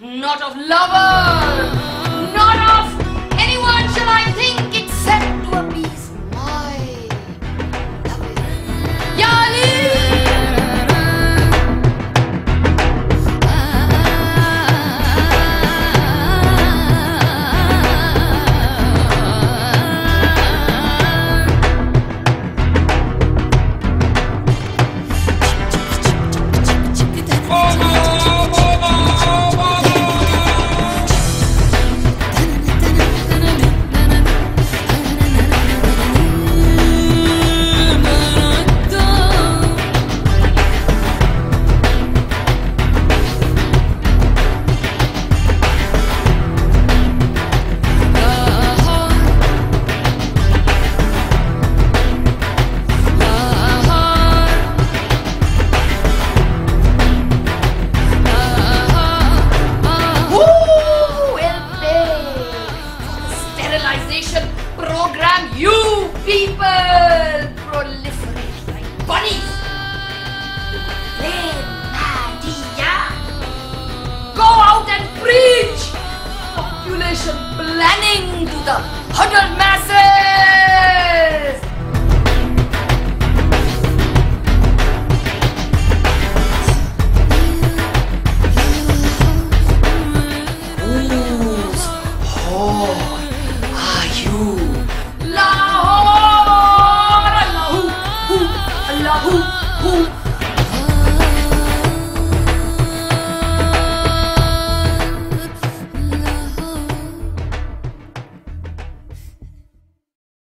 not of lovers, not of anyone shall I think. The sterilization program you people proliferate like bunnies? Then, Nadia, go out and preach population planning to the huddled masses!